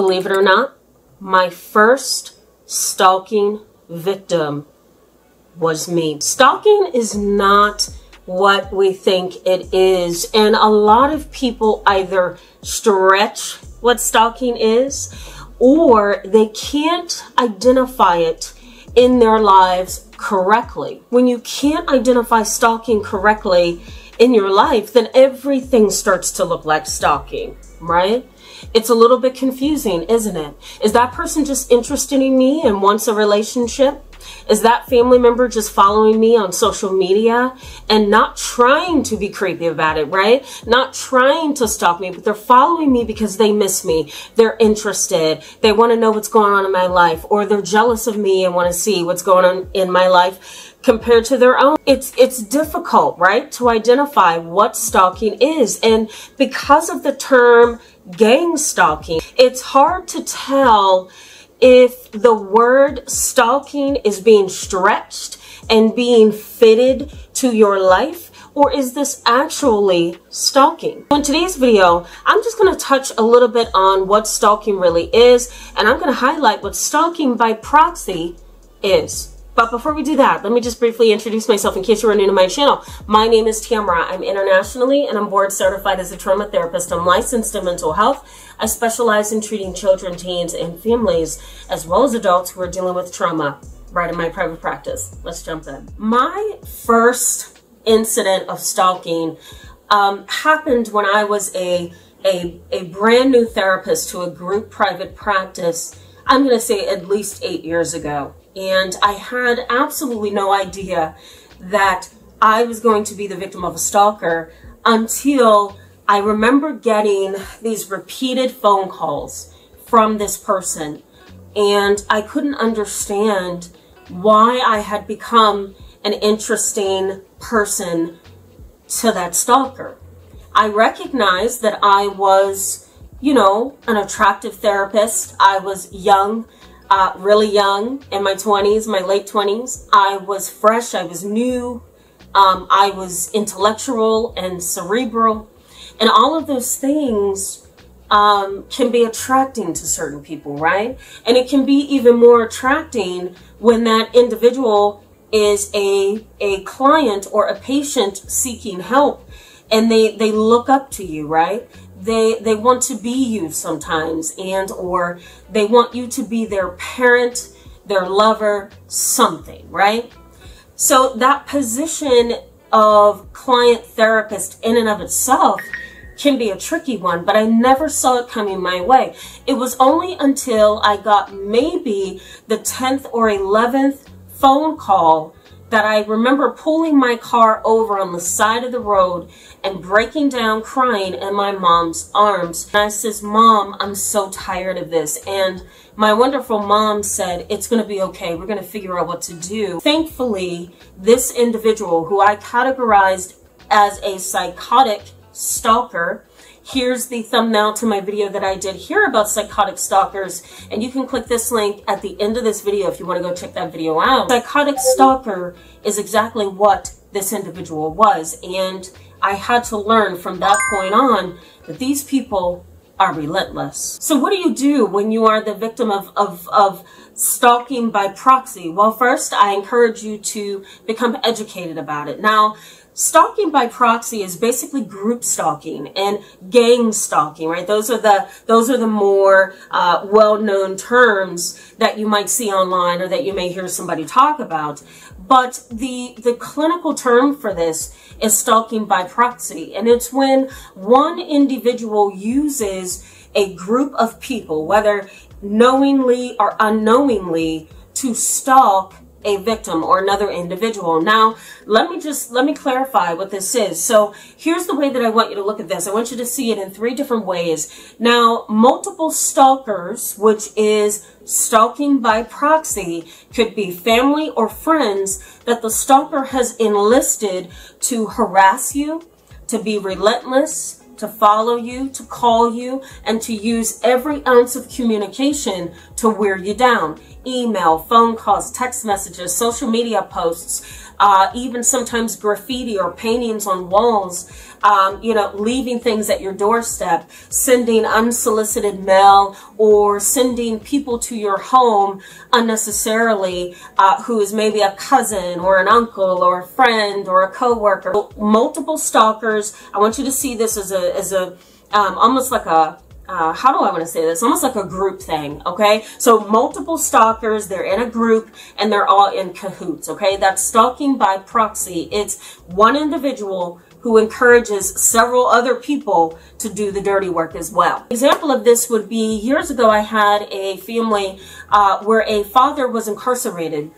believe it or not, my first stalking victim was me. Stalking is not what we think it is. And a lot of people either stretch what stalking is or they can't identify it in their lives correctly. When you can't identify stalking correctly in your life, then everything starts to look like stalking, right? It's a little bit confusing, isn't it? Is that person just interested in me and wants a relationship? Is that family member just following me on social media and not trying to be creepy about it, right? Not trying to stalk me, but they're following me because they miss me. They're interested. They want to know what's going on in my life or they're jealous of me and want to see what's going on in my life compared to their own. It's it's difficult, right, to identify what stalking is. And because of the term gang stalking, it's hard to tell if the word stalking is being stretched and being fitted to your life or is this actually stalking? In today's video, I'm just to touch a little bit on what stalking really is and I'm to highlight what stalking by proxy is. But before we do that, let me just briefly introduce myself in case you are new to my channel. My name is Tamara. I'm internationally and I'm board certified as a trauma therapist. I'm licensed in mental health. I specialize in treating children, teens, and families, as well as adults who are dealing with trauma right in my private practice. Let's jump in. My first incident of stalking um, happened when I was a, a, a brand new therapist to a group private practice, I'm going to say at least eight years ago. And I had absolutely no idea that I was going to be the victim of a stalker until I remember getting these repeated phone calls from this person. And I couldn't understand why I had become an interesting person to that stalker. I recognized that I was, you know, an attractive therapist. I was young uh, really young in my 20s, my late 20s. I was fresh, I was new, um, I was intellectual and cerebral. And all of those things um, can be attracting to certain people, right? And it can be even more attracting when that individual is a, a client or a patient seeking help and they, they look up to you, right? They they want to be you sometimes and or they want you to be their parent their lover something right? So that position of client therapist in and of itself can be a tricky one but i never saw it coming my way. It was only until i got maybe the 10th or 11th phone call that I remember pulling my car over on the side of the road and breaking down crying in my mom's arms. And I says, Mom, I'm so tired of this. And my wonderful mom said, it's going to be okay. We're going to figure out what to do. Thankfully, this individual who I categorized as a psychotic stalker Here's the thumbnail to my video that I did here about psychotic stalkers. And you can click this link at the end of this video if you want to go check that video out. Psychotic stalker is exactly what this individual was. And I had to learn from that point on that these people are relentless. So what do you do when you are the victim of, of, of stalking by proxy? Well, first, I encourage you to become educated about it. Now, Stalking by proxy is basically group stalking and gang stalking, right? Those are the those are the more uh, well-known terms that you might see online or that you may hear somebody talk about. But the the clinical term for this is stalking by proxy, and it's when one individual uses a group of people, whether knowingly or unknowingly, to stalk a victim or another individual. Now, let me just, let me clarify what this is. So here's the way that I want you to look at this. I want you to see it in three different ways. Now, multiple stalkers, which is stalking by proxy, could be family or friends that the stalker has enlisted to harass you, to be relentless, to follow you, to call you, and to use every ounce of communication to wear you down. Email, phone calls, text messages, social media posts, uh, even sometimes graffiti or paintings on walls, um, you know, leaving things at your doorstep, sending unsolicited mail or sending people to your home unnecessarily uh, who is maybe a cousin or an uncle or a friend or a coworker. Multiple stalkers. I want you to see this as a, as a um, almost like a uh, how do I want to say this? Almost like a group thing, okay? So multiple stalkers, they're in a group and they're all in cahoots, okay? That's stalking by proxy. It's one individual who encourages several other people to do the dirty work as well. Example of this would be years ago I had a family uh, where a father was incarcerated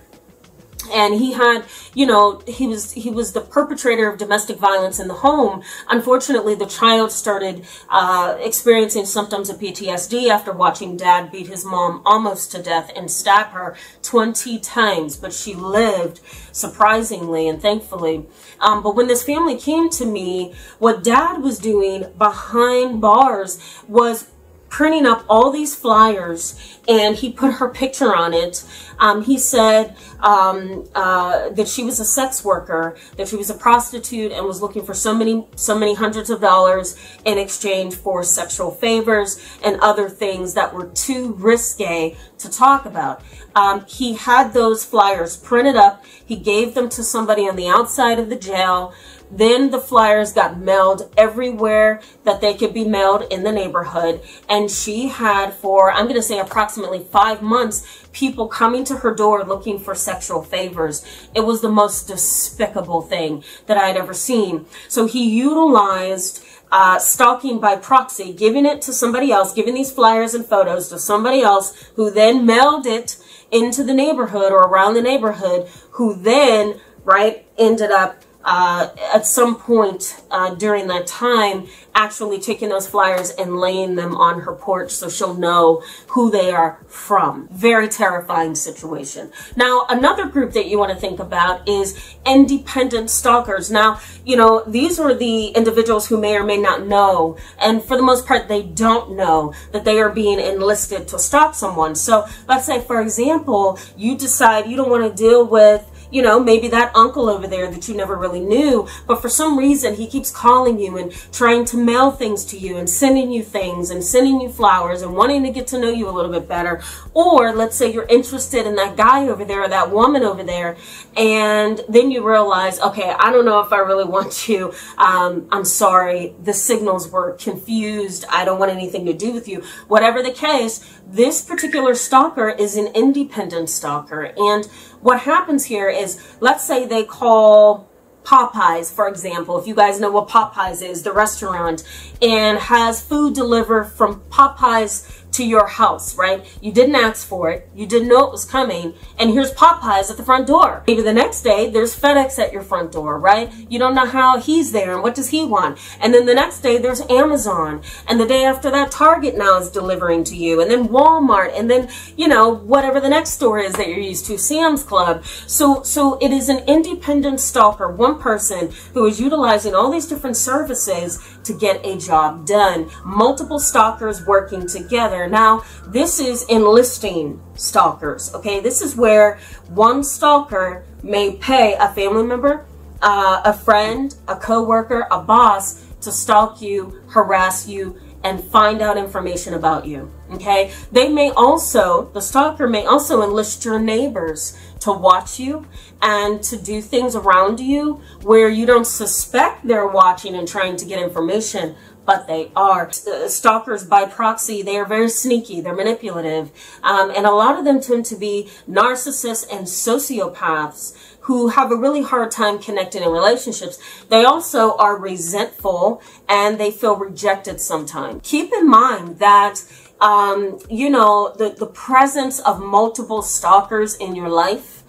and he had you know he was he was the perpetrator of domestic violence in the home. Unfortunately the child started uh, experiencing symptoms of ptsd after watching dad beat his mom almost to death and stab her 20 times but she lived surprisingly and thankfully. Um, but when this family came to me what dad was doing behind bars was printing up all these flyers and he put her picture on it. Um, he said um, uh, that she was a sex worker, that she was a prostitute and was looking for so many, so many hundreds of dollars in exchange for sexual favors and other things that were too risque to talk about. Um, he had those flyers printed up. He gave them to somebody on the outside of the jail. Then the flyers got mailed everywhere that they could be mailed in the neighborhood. And she had for, I'm going to say approximately five months, people coming to her door looking for sexual favors. It was the most despicable thing that I had ever seen. So he utilized uh, stalking by proxy, giving it to somebody else, giving these flyers and photos to somebody else who then mailed it into the neighborhood or around the neighborhood, who then, right, ended up uh, at some point uh, during that time actually taking those flyers and laying them on her porch so she'll know who they are from. Very terrifying situation. Now, another group that you want to think about is independent stalkers. Now, you know, these are the individuals who may or may not know, and for the most part, they don't know that they are being enlisted to stalk someone. So let's say, for example, you decide you don't want to deal with you know, maybe that uncle over there that you never really knew, but for some reason he keeps calling you and trying to mail things to you and sending you things and sending you flowers and wanting to get to know you a little bit better. Or let's say you're interested in that guy over there or that woman over there, and then you realize, okay, I don't know if I really want you. Um, I'm sorry, the signals were confused. I don't want anything to do with you. Whatever the case, this particular stalker is an independent stalker. And what happens here is, let's say they call Popeyes, for example, if you guys know what Popeyes is, the restaurant, and has food delivered from Popeyes to your house, right? You didn't ask for it. You didn't know it was coming. And here's Popeyes at the front door. Maybe the next day there's FedEx at your front door, right? You don't know how he's there and what does he want. And then the next day there's Amazon. And the day after that, Target now is delivering to you. And then Walmart. And then, you know, whatever the next store is that you're used to, Sam's Club. So, so it is an independent stalker, one person who is utilizing all these different services to get a job done. Multiple stalkers working together now, this is enlisting stalkers, okay? This is where one stalker may pay a family member, uh, a friend, a coworker, a boss to stalk you, harass you, and find out information about you. Okay. They may also, the stalker may also enlist your neighbors to watch you and to do things around you where you don't suspect they're watching and trying to get information, but they are. Stalkers by proxy, they are very sneaky, they're manipulative, um, and a lot of them tend to be narcissists and sociopaths who have a really hard time connecting in relationships. They also are resentful and they feel rejected sometimes. Keep in mind that um, you know, the, the presence of multiple stalkers in your life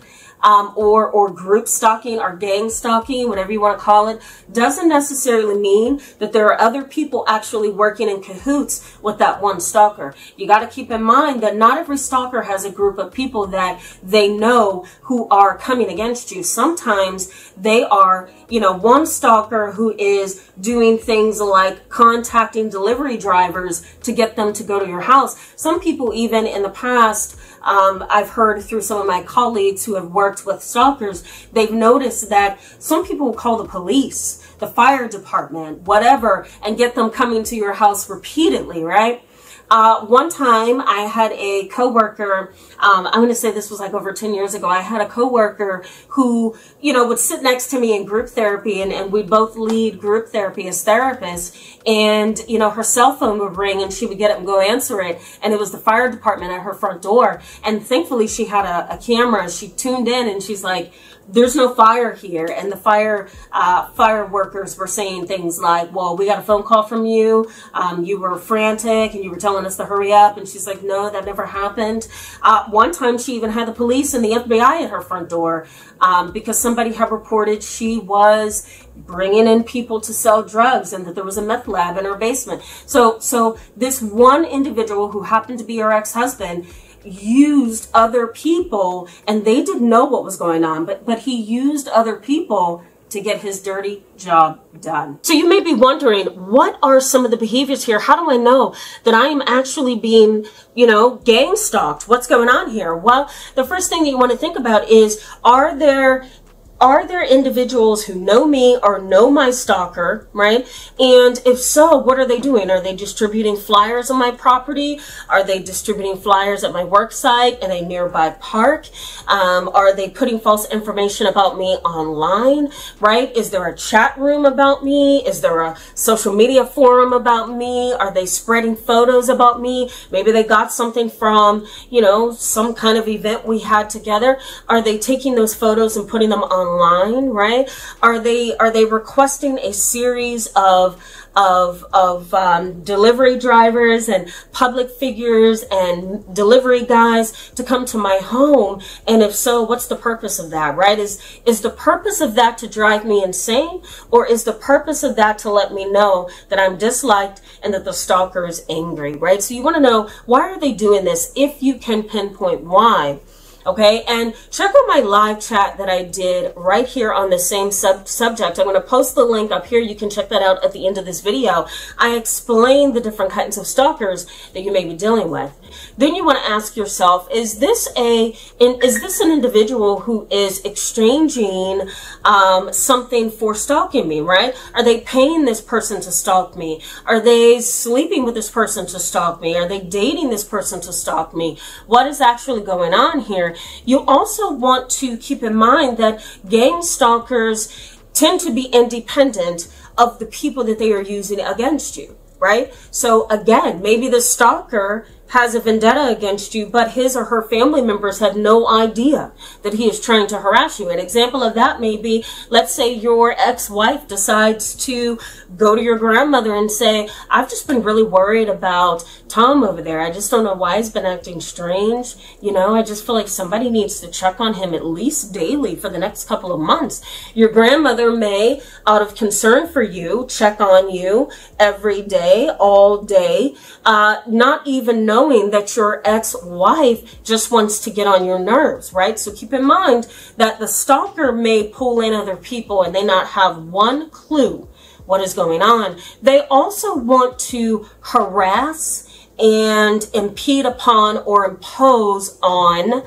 um, or, or group stalking or gang stalking, whatever you want to call it, doesn't necessarily mean that there are other people actually working in cahoots with that one stalker. You got to keep in mind that not every stalker has a group of people that they know who are coming against you. Sometimes they are, you know, one stalker who is doing things like contacting delivery drivers to get them to go to your house. Some people even in the past um, I've heard through some of my colleagues who have worked with stalkers, they've noticed that some people will call the police, the fire department, whatever, and get them coming to your house repeatedly, right? Uh, one time I had a coworker, um, I'm going to say this was like over 10 years ago. I had a coworker who, you know, would sit next to me in group therapy and, and we both lead group therapy as therapists. And, you know, her cell phone would ring and she would get up and go answer it. And it was the fire department at her front door. And thankfully she had a, a camera. She tuned in and she's like, there's no fire here. And the fire, uh, fire workers were saying things like, well, we got a phone call from you. Um, you were frantic and you were telling us to hurry up. And she's like, no, that never happened. Uh, one time she even had the police and the FBI at her front door, um, because somebody had reported she was bringing in people to sell drugs and that there was a meth lab in her basement. So, so this one individual who happened to be her ex-husband used other people and they didn't know what was going on, but, but he used other people to get his dirty job done. So you may be wondering, what are some of the behaviors here? How do I know that I am actually being, you know, gang stalked? What's going on here? Well, the first thing that you want to think about is, are there are there individuals who know me or know my stalker, right? And if so, what are they doing? Are they distributing flyers on my property? Are they distributing flyers at my work site in a nearby park? Um, are they putting false information about me online, right? Is there a chat room about me? Is there a social media forum about me? Are they spreading photos about me? Maybe they got something from, you know, some kind of event we had together. Are they taking those photos and putting them online? Online, right? Are they are they requesting a series of of of um, delivery drivers and public figures and delivery guys to come to my home? And if so, what's the purpose of that? Right? Is is the purpose of that to drive me insane, or is the purpose of that to let me know that I'm disliked and that the stalker is angry? Right? So you want to know why are they doing this? If you can pinpoint why. Okay, and check out my live chat that I did right here on the same sub subject. I'm going to post the link up here. You can check that out at the end of this video. I explain the different kinds of stalkers that you may be dealing with. Then you want to ask yourself, is this a is this an individual who is exchanging um, something for stalking me, right? Are they paying this person to stalk me? Are they sleeping with this person to stalk me? Are they dating this person to stalk me? What is actually going on here? You also want to keep in mind that gang stalkers tend to be independent of the people that they are using against you, right? So again, maybe the stalker has a vendetta against you, but his or her family members have no idea that he is trying to harass you. An example of that may be, let's say your ex-wife decides to go to your grandmother and say, I've just been really worried about Tom over there. I just don't know why he's been acting strange. You know, I just feel like somebody needs to check on him at least daily for the next couple of months. Your grandmother may, out of concern for you, check on you every day, all day, uh, not even know knowing that your ex-wife just wants to get on your nerves, right? So keep in mind that the stalker may pull in other people and they not have one clue what is going on. They also want to harass and impede upon or impose on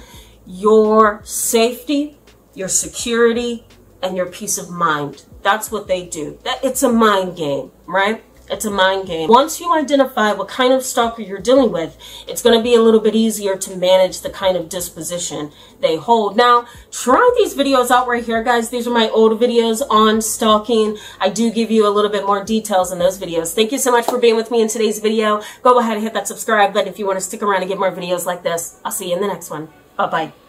your safety, your security, and your peace of mind. That's what they do. That It's a mind game, right? It's a mind game. Once you identify what kind of stalker you're dealing with, it's going to be a little bit easier to manage the kind of disposition they hold. Now, try these videos out right here, guys. These are my old videos on stalking. I do give you a little bit more details in those videos. Thank you so much for being with me in today's video. Go ahead and hit that subscribe button if you want to stick around and get more videos like this. I'll see you in the next one. Bye-bye.